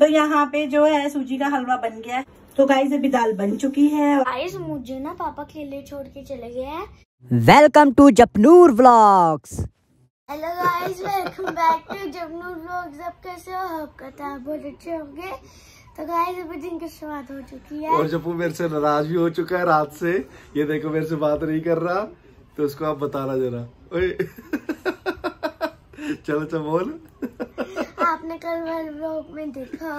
तो यहाँ पे जो है सूजी का हलवा बन गया है। तो गाइस अभी दाल बन चुकी है गाइस मुझे ना पापा अकेले छोड़ के चले गए हैं। Welcome to Japnoor vlogs hello guys welcome back to Jagnoor vlogs अब कैसे हो? आप कहता है बहुत अच्छे होंगे। तो गाइस अभी दिन की शुरुआत हो चुकी है। और जपू मेरे से नाराज़ भी हो चुका है रात से ये देखो मेरे से बात नहीं कर रहा तो उसको आप बताना जरा। चलो चलो बोल। आपने कल वाले व्लॉग में देखा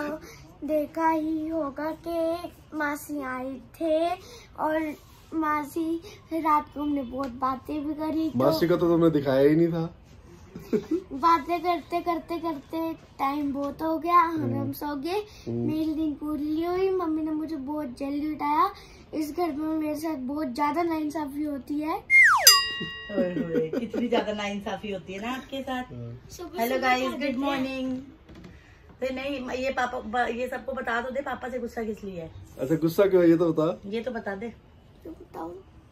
देखा ही होगा कि मासी आए थे और मासी रात को हमने बहुत बातें भी करी तो मासी का तो तुमने दिखाया ही नहीं था। बातें करते करते करते टाइम बहुत हो गया हम हम सो गए। मेरी दिन पूरी हुई मम्मी ने मुझे बहुत जल्दी उठाया। इस घर में मेरे साथ बहुत ज़्यादा नाइंसाफी होती है। कितनी ज़्यादा नाइंसाफी होती है ना आपके साथ। हेलो गाइस गुड मॉर्निंग तो नहीं ये पापा ये सबको बता दो दे पापा से गुस्सा किस लिए है? अच्छा गुस्सा क्यों ये तो बता। ये तो बता दे। तो बताओ।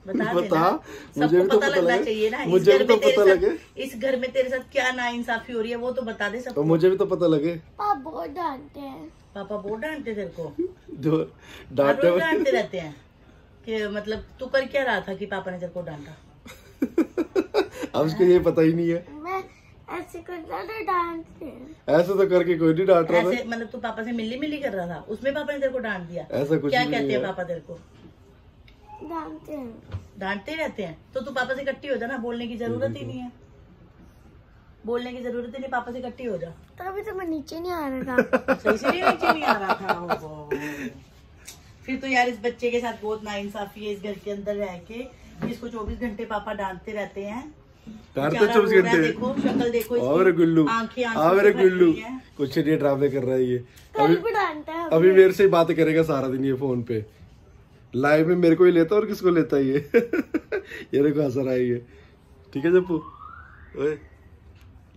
बता बता, मुझे सबको भी तो पता पता लगना लगे। चाहिए ना इस मुझे घर भी तो में तेरे पता साथ- लगे। इस घर में तेरे साथ क्या नाइंसाफी हो रही है वो तो बता दे तो मुझे भी तो पता लगे। पापा बहुत डांटते हैं। पापा बहुत डांटते तेरे को। जो डांटते रहते हैं कि मतलब तू कर क्या रहा था कि पापा ने तेरे को डांटा? अब उसको ये पता ही नहीं है। ऐसे करता था डांटते ऐसे तो करके कोई नहीं डांट रहा ऐसे मतलब तू पापा से मिली मिली कर रहा था? उसमें पापा ने तेरे को डांट दिया? था ऐसा कुछ क्या कहते हैं पापा तेरे को? डांटते हैं। डांटते रहते हैं? तो तू पापा से इकट्ठी हो जा ना बोलने की ज़रूरत ही नहीं है। बोलने की ज़रूरत ही नहीं पापा से इकट्ठी हो जा। तभी तो मैं नीचे नहीं आ रहा था। इसीलिए नीचे नहीं आ रहा था? फिर तो यार इस बच्चे के साथ बहुत नाइंसाफी है इस घर के अंदर रह के। इसको 24 घंटे पापा डांटते रहते हैं। डांटते बेचारा चौबीस घंटे देखो शक्ल देखो इसकी। आ गुल्लू आँखें आँसू आ मेरे से भर गुल्लू कुछ नहीं ड्रामे कर रहा है ये। अभी है अभी मेरे से ही बात करेगा सारा दिन ये फ़ोन पे। लाइव में मेरे को ही लेता और किसको लेता है ये? ये देखो हंस रहा है ठीक है जप्पू? ओए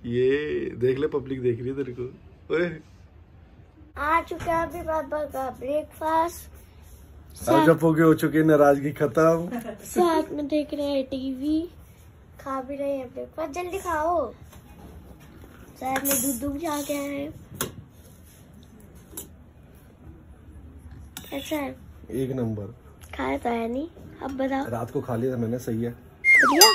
ये देख ले पब्लिक देख रही है तेरे को। ओए। आ चुका है अभी पापा का ब्रेकफास्ट अब जप्पू के हो चुके नाराज़गी खत्म। साथ में देख रहे हैं टीवी खा भी रहे हैं ब्रेकफास्ट जल्दी खाओ। शायद में दूध दूध खा के आए हैं। कैसा है? एक नंबर। खाया तो है नहीं? अब बताओ। रात को खा लिया था मैंने सही है। बढ़िया।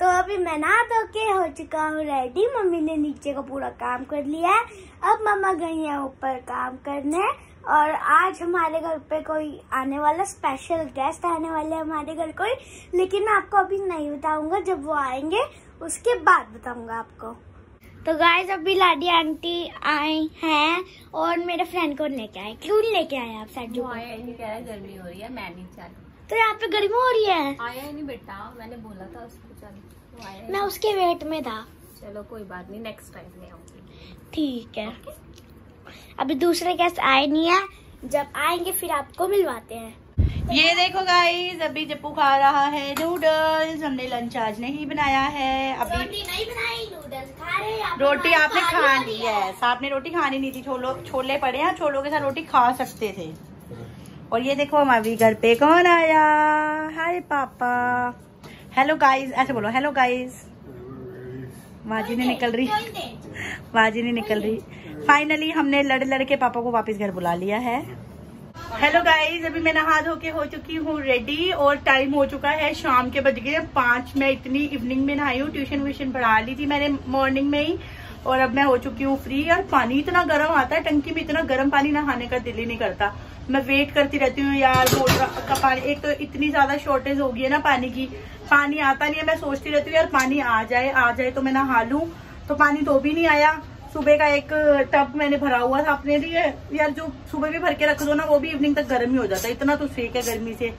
तो अभी मैं नहा धो के हो चुका हूँ रेडी मम्मी ने नीचे का पूरा काम कर लिया है। अब मम्मा गई है ऊपर काम करने। और आज हमारे घर पे कोई आने वाला स्पेशल गेस्ट आने वाले हमारे घर कोई लेकिन मैं आपको अभी नहीं बताऊँगा जब वो आएँगे उसके बाद बताऊँगा आपको। तो गाइस अभी लाडी आंटी आए हैं और मेरे फ्रेंड को लेके आए। क्यों लेके आए आप है गर्मी हो रही है मैं नहीं चल। तो यहाँ पे गर्मी हो रही है? आया नहीं बेटा मैंने बोला था उसको चल। मैं उसके वेट में था। चलो कोई बात नहीं नेक्स्ट टाइम ले आऊँगी। ठीक है। अभी दूसरे गेस्ट आए नहीं है। जब आएँगे फिर आपको मिलवाते हैं। ये देखो गाइज़ अभी जप्पू खा रहा है नूडल्स हमने लंच आज नहीं बनाया है। अभी नहीं बनाई नूडल्स खा रहे हैं। रोटी आपने खा ली है। आपने रोटी खानी नहीं थी। छोलो छोले पड़े हैं छोलों के साथ रोटी खा सकते थे। और ये देखो हम अभी घर पे कौन आया? हाय पापा। हेलो गाइज़ ऐसे बोलो हेलो गाइज़ माजी नहीं निकल रही। माजी नहीं। निकल रही। फाइनली हमने लड़ लड़ के पापा को वापस घर बुला लिया है। हेलो गाइस अभी मैं नहा धो के हो चुकी हूँ रेडी और टाइम हो चुका है शाम के बज गए। पाँच मैं इतनी इवनिंग में नहाई हूँ ट्यूशन व्यूशन पढ़ा ली थी मैंने मॉर्निंग में ही। और अब मैं हो चुकी हूँ फ्री और पानी इतना गर्म आता है, टंकी में इतना गर्म पानी नहाने का दिल ही नहीं करता। मैं वेट करती रहती हूँ यार मोटर का पानी, एक तो इतनी ज़्यादा शॉर्टेज हो गई है ना पानी की। पानी आता नहीं है, मैं सोचती रहती हूँ, यार, पानी आ जाए आ जाए तो मैं नहा लूँ। तो पानी तो भी नहीं आया। सुबह का एक टब मैंने भरा हुआ था अपने लिए। यार, जो सुबह भी भर के रख दो ना, वो भी इवनिंग तक गर्म ही हो जाता है। इतना तो सेक है गर्मी से।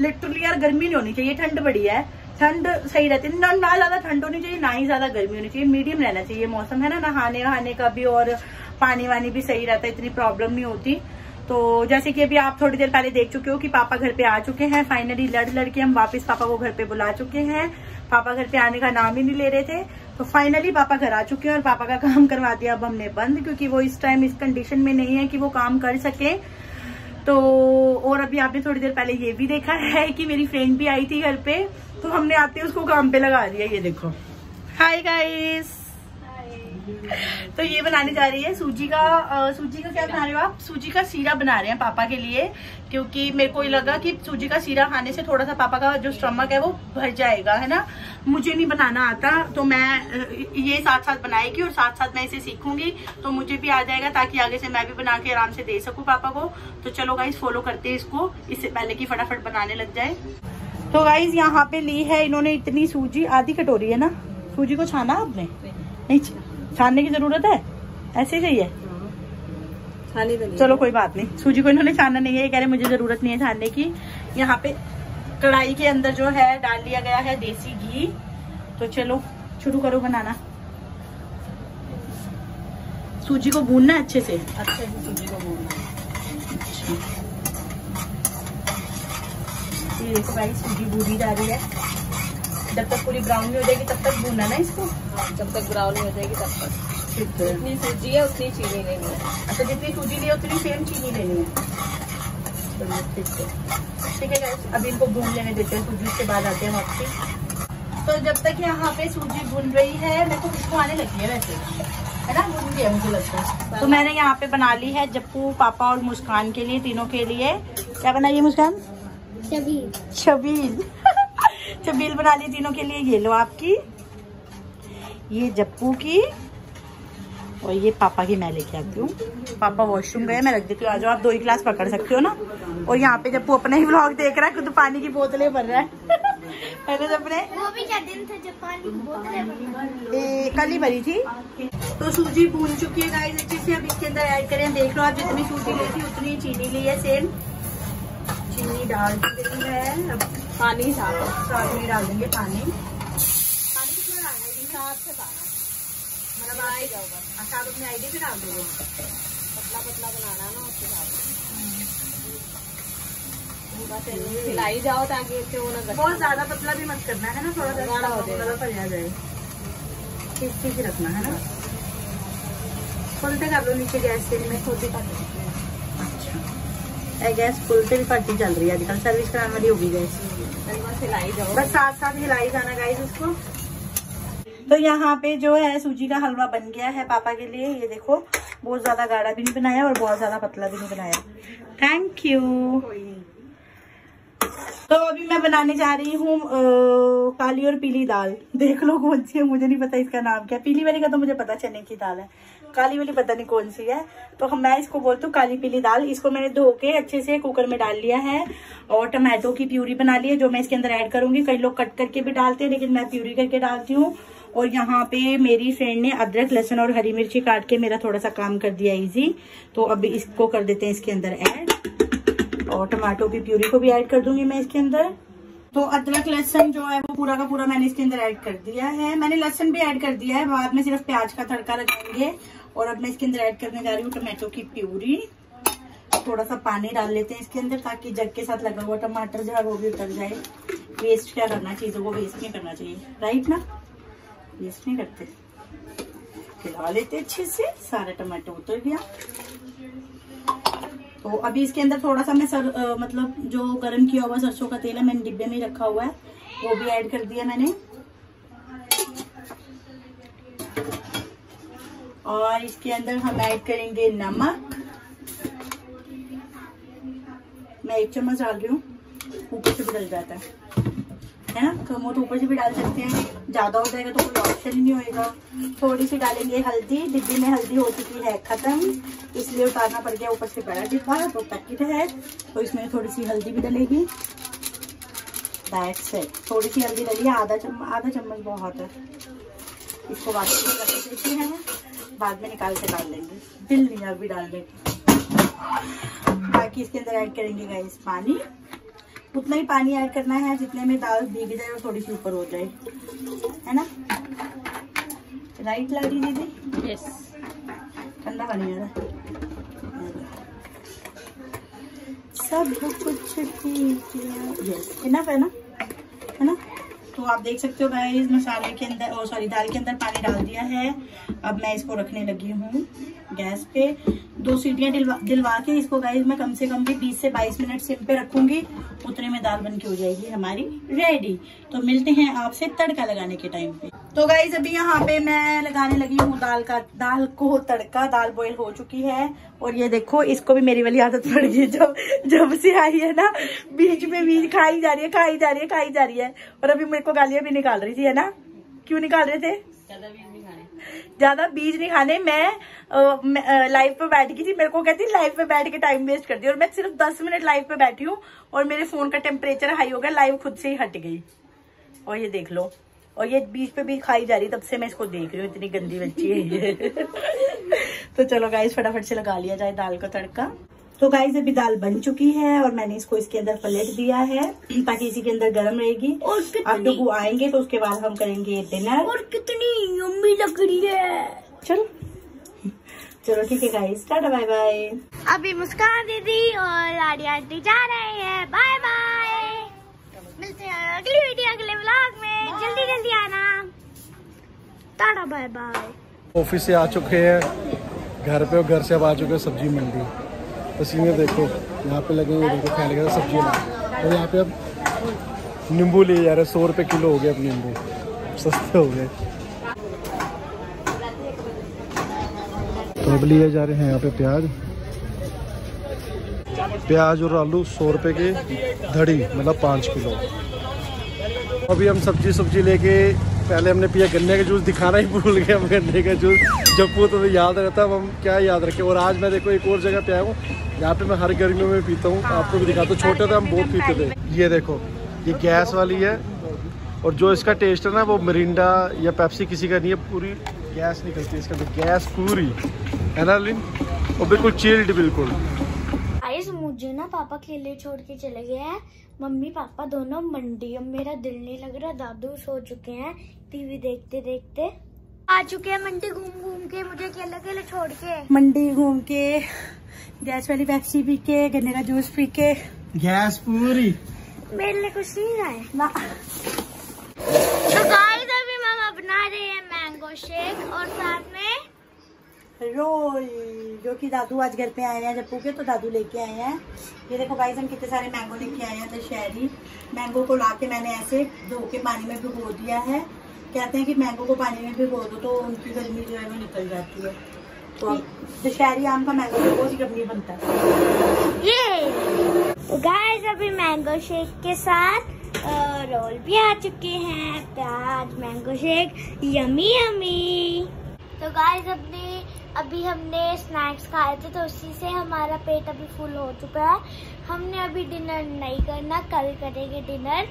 लिटरली यार, गर्मी नहीं होनी चाहिए, ठंड बड़ी है। ठंड सही रहती है। ना ज़्यादा ठंड होनी चाहिए, ना ही ज़्यादा गर्मी होनी चाहिए। मीडियम रहना चाहिए मौसम, है ना? नहाने वहाने का भी और पानी वानी भी सही रहता है, इतनी प्रॉब्लम नहीं होती। तो जैसे कि अभी आप थोड़ी देर पहले देख चुके हो कि पापा घर पे आ चुके हैं। फाइनली लड़ लड़ के हम वापस पापा को घर पे बुला चुके हैं। पापा घर पे आने का नाम ही नहीं ले रहे थे। तो फाइनली पापा घर आ चुके हैं और पापा का काम करवा दिया अब हमने बंद, क्योंकि वो इस टाइम इस कंडीशन में नहीं है कि वो काम कर सके। तो और अभी आपने थोड़ी देर पहले ये भी देखा है कि मेरी फ्रेंड भी आई थी घर पे तो हमने आते उसको काम पे लगा दिया, ये देखो। हाय गाइस तो ये बनाने जा रही है। सूजी का अ, सूजी का क्या बना रहे हो आप? सूजी का सीरा बना रहे हैं पापा के लिए क्योंकि मेरे को ये लगा कि सूजी का सीरा खाने से थोड़ा सा पापा का जो स्टमक है वो भर जाएगा है ना? मुझे नहीं बनाना आता तो मैं ये साथ साथ बनाएगी और साथ साथ मैं इसे सीखूँगी तो मुझे भी आ जाएगा ताकि आगे से मैं भी बना के आराम से दे सकूँ पापा को। तो चलो गाइज़ फॉलो करते हैं इसको इससे पहले कि फटाफट बनाने लग जाए। तो गाइज़ यहाँ पे ली है इन्होंने इतनी सूजी आधी कटोरी है ना? सूजी को छाना आपने? नहीं छानने की ज़रूरत है? ऐसे ही चाहिए खाली बनी चलो कोई बात नहीं। सूजी को इन्होंने छानना नहीं है ये कह रहे मुझे ज़रूरत नहीं है छानने की। यहाँ पे कढ़ाई के अंदर जो है डाल लिया गया है देसी घी। तो चलो शुरू करो बनाना। सूजी को भूनना अच्छे से? अच्छे से सूजी को भूनना ये देखो भाई सूजी भूनी जा रही है। जब तक पूरी ब्राउन नहीं हो जाएगी तब तक भूनना ना इसको? हाँ, जब तक ब्राउन नहीं हो जाएगी तब तक। ठीक है। जितनी सूजी है उतनी चीनी लेनी है। अच्छा जितनी सूजी ली है, उतनी सेम चीनी लेनी है। ठीक है। ठीक है अभी इनको भून लेने देते हैं सूजी उसके बाद आते हैं वापसी। तो जब तक यहाँ पे सूजी भून रही है मेरे को खुशबू आने लगी है वैसे। है ना? भून गया मुझे लगता है। तो मैंने यहाँ पे बना ली है जप्पू पापा और मुस्कान के लिए तीनों के लिए। क्या बनाई है मुस्कान? सभी छबील छबील बना ली तीनों के लिए ये लो आपकी। ये जप्पू की और ये पापा की मैं लेके आती हूँ। पापा वॉशरूम गए मैं रख देती हूँ। आ जाओ आप दो ही क्लास पकड़ सकते हो ना? और यहाँ पे जप्पू अपना ही ब्लॉग देख रहा है खुद पानी की बोतलें भर रहा है। पहले तो अपने वो भी क्या दिन था जब पानी की बोतलें भरी ए, कल ही भरी थी। तो सूजी भून चुकी है गाइस अच्छे से। अब इसके अंदर ऐड करें। देख लो आप जितनी सूजी ली थी उतनी चीनी ली है सेम चीनी डाल दी गई है। अब पानी साफ़ साथ में डाल देंगे पानी। पानी कितना डालना है? हिसाब से पाना मतलब आ जाओगा। अच्छा आप अपनी आईडी पे डाल दोगे? पतला पतला बनाना ना उसके साथ बस जाओ ताकि इससे वो ना बहुत ज़्यादा पतला भी मत करना है ना थोड़ा सा गाढ़ा हो फैल जाए। ठीक ठीक रखना है ना। फुलते कर लो नीचे गैस से में छोटी काट अच्छा गैस फुलते भी पट्टी चल रही है आजकल सर्विस कराने वाली होगी गैस बस हिलाई जाओ बस साथ साथ हिलाई जाना गाइस उसको तो यहाँ पे जो है सूजी का हलवा बन गया है पापा के लिए ये देखो बहुत ज़्यादा गाढ़ा भी नहीं बनाया और बहुत ज़्यादा पतला भी नहीं बनाया थैंक यू तो अभी मैं बनाने जा रही हूँ काली और पीली दाल देख लो कौन सी है मुझे नहीं पता इसका नाम क्या पीली वाली का तो मुझे पता चने की दाल है काली वाली पता नहीं कौन सी है। तो हम, मैं इसको बोलती हूँ काली पीली दाल। इसको मैंने धो के अच्छे से कुकर में डाल लिया है और टमाटो की प्यूरी बना ली है, जो मैं इसके अंदर ऐड करूँगी। कई लोग कट करके भी डालते हैं, लेकिन मैं प्यूरी करके डालती हूँ। और यहाँ पे मेरी फ्रेंड ने अदरक, लहसुन और हरी मिर्ची काट के मेरा थोड़ा सा काम कर दिया इजी तो अब इसको कर देते हैं इसके अंदर ऐड और टमाटो की प्यूरी को भी ऐड कर दूँगी मैं इसके अंदर। तो अदरक, लहसुन जो है, वो पूरा का पूरा मैंने इसके अंदर ऐड कर दिया है। मैंने लहसुन भी ऐड कर दिया है। बाद में सिर्फ़ प्याज का तड़का लगाएँगे। और अब मैं इसके अंदर ऐड करने जा रही हूँ टमाटो की प्यूरी। थोड़ा सा पानी डाल लेते हैं इसके अंदर ताकि जग के साथ लगा हुआ टमाटर जो है वो भी उतर जाए। वेस्ट क्या करना चीज़ों को वेस्ट नहीं करना चाहिए। राइट ना? वेस्ट नहीं करते। खिला लेते अच्छे से। सारा टमाटो उतर गया। तो अभी इसके अंदर थोड़ा सा मैं सर अ, मतलब जो गर्म किया हुआ सरसों का तेल है मैंने डिब्बे में रखा हुआ है वो भी ऐड कर दिया मैंने। और इसके अंदर हम ऐड करेंगे नमक। मैं एक चम्मच डाल रही हूँ। ऊपर से भी डल जाता है। है ना? कम हो तो ऊपर से भी डाल सकते हैं। ज़्यादा हो जाएगा तो कोई ऑप्शन नहीं होएगा। थोड़ी सी डालेंगे हल्दी। डिब्बी में हल्दी हो चुकी है, खत्म। इसलिए उतारना पड़ गया ऊपर से बड़ा डिब्बा। तो पैकेट है। तो इसमें थोड़ी सी हल्दी भी डलेगी। दैट्स इट थोड़ी सी हल्दी डली आधा चम्मच आधा चम्मच बहुत है। इसको वापस रख देते हैं। बाद में निकाल के डाल लेंगे दिल नहीं अभी डालने की। बाकी इसके अंदर ऐड करेंगे गाइस पानी। उतना ही पानी ऐड करना है जितने में दाल भीग जाए और थोड़ी सी ऊपर हो जाए। है ना? राइट लाडी दीदी? यस ठंडा पानी आ सब कुछ ठीक है। यस इनफ है ना? है ना? तो आप देख सकते हो गाइस मसाले के अंदर और सॉरी दाल के अंदर पानी डाल दिया है। अब मैं इसको रखने लगी हूँ गैस पे। दो सीटियाँ दिलवा दिलवा के इसको गाइस मैं कम से कम भी 20 से 22 मिनट सिम पे रखूँगी, उतने में दाल बन के हो जाएगी हमारी रेडी तो मिलते हैं आपसे तड़का लगाने के टाइम पे। तो गाइज़ अभी यहाँ पे मैं लगाने लगी हूँ दाल का दाल को तड़का दाल बॉईल हो चुकी है। और ये देखो इसको भी मेरी वाली आदत पड़ गई जब जब से आई है ना बीच में बीच खाई जा रही है खाई जा रही है खाई जा रही है। और अभी मेरे को गालियाँ भी निकाल रही थी है ना? क्यों निकाल रहे थे? ज़्यादा बीज नहीं खाने। मैं लाइव पे बैठ गई थी मेरे को कहती लाइव पे बैठ के टाइम वेस्ट कर दी और मैं सिर्फ़ दस मिनट लाइव पे बैठी हूँ और मेरे फ़ोन का टेम्परेचर हाई हो गया लाइव खुद से ही हट गई। और ये देख लो। और ये बीच पे बीच खाई जा रही तब से मैं इसको देख रही हूँ इतनी गंदी बच्ची है ये। तो चलो गाइस फटाफट से लगा लिया जाए दाल का तड़का। तो गाइस अभी दाल बन चुकी है और मैंने इसको इसके अंदर पलट दिया है ताकि इसी के अंदर गर्म रहेगी। कितनी? डुगू आएँगे तो उसके बाद हम करेंगे डिनर और कितनी यम्मी लग रही है। चलो। चलो ठीक है गाइस टाटा बाय बाय अभी मुस्कान दीदी और आंटी जा रहे हैं। बाय बाय मिलते हैं अगली वीडियो अगले व्लॉग में। जल्दी जल्दी आना। टाटा बाय बाय ऑफ़िस से आ चुके हैं। घर पे और घर से अब आ चुके हैं सब्ज़ी मंडी। पसीने देखो यहाँ पे लगे हुए देखो खाने का सब्ज़ी और यहाँ पे अब नींबू लिए जा रहे सौ रुपये किलो हो गए अब नींबू। सस्ते हो गए। तो अब लिए जा रहे हैं यहाँ पे प्याज। प्याज और आलू सौ रुपये के धड़ी मतलब पाँच किलो। अभी हम सब्ज़ी सब्ज़ी लेके, पहले हमने पिया गन्ने का जूस, दिखाना ही भूल गए हम गन्ने का जूस। जब वो तो याद रहता हम क्या याद रखें? और आज मैं देखो, एक और जगह पे आया हूँ, यहाँ पे मैं हर गर्मियों में पीता हूँ। आपको भी दिखाता हूँ, छोटे थे हम बहुत पीते थे। ये देखो, ये गैस वाली है, और जो इसका टेस्ट है ना, वो मरिंडा या पेप्सी किसी का नहीं है, पूरी गैस निकलती है इसके अंदर गैस पूरी। है ना लिन और बिल्कुल चिल्ड बिल्कुल। मुझे ना पापा अकेले छोड़ के चले गए हैं मम्मी पापा दोनों मंडी अब मेरा दिल नहीं लग रहा दादू सो चुके हैं टीवी देखते देखते। आ चुके हैं मंडी घूम घूम के मुझे अकेले अकेले छोड़ के। मंडी घूम के गैस वाली पेप्सी पी के गन्ने का जूस पी के। गैस पूरी। मेरे लिए कुछ नहीं रहा है। ना। तो गाइस अभी मामा बना रहे हैं मैंगो शेक और साथ रोल जो कि दादू आज घर पे आए हैं, जब के तो दादू लेके आए हैं। ये देखो भाई हम कितने सारे मैंगो लेके आए हैं दशहरी मैंगो को ला के मैंने ऐसे धो के पानी में भिगो दिया है। कहते हैं कि मैंगो को पानी में भिगो दो तो उनकी गर्मी जो है वो निकल जाती है। तो दशहरी आम का मैंगो बहुत गर्मी बनता है। ये गाइस अभी मैंगो शेक के साथ रोल भी आ चुके हैं। प्याज मैंगो शेक यमी यमी तो गाइस अपने अभी हमने स्नैक्स खाए थे तो उसी से हमारा पेट अभी फुल हो चुका है। हमने अभी डिनर नहीं करना, कल करेंगे डिनर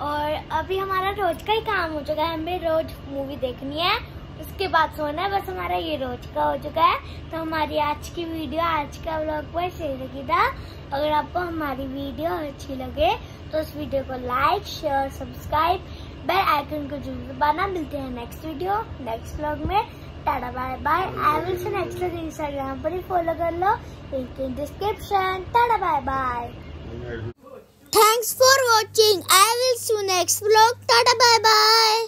और अभी हमारा रोज का ही काम हो चुका है, हमें रोज मूवी देखनी है। उसके बाद सोना है, बस हमारा ये रोज का हो चुका है। तो हमारी आज की वीडियो आज का व्लॉग बस सही लगी था। अगर आपको हमारी वीडियो अच्छी लगे तो उस वीडियो को like share subscribe bell icon को ज़रूर दबाना। मिलते हैं नेक्स्ट वीडियो नेक्स्ट व्लॉग में। Tata bye bye I will see next Instagram पर ही फॉलो कर लो link in description tata bye bye thanks for watching I will see next vlog tata bye bye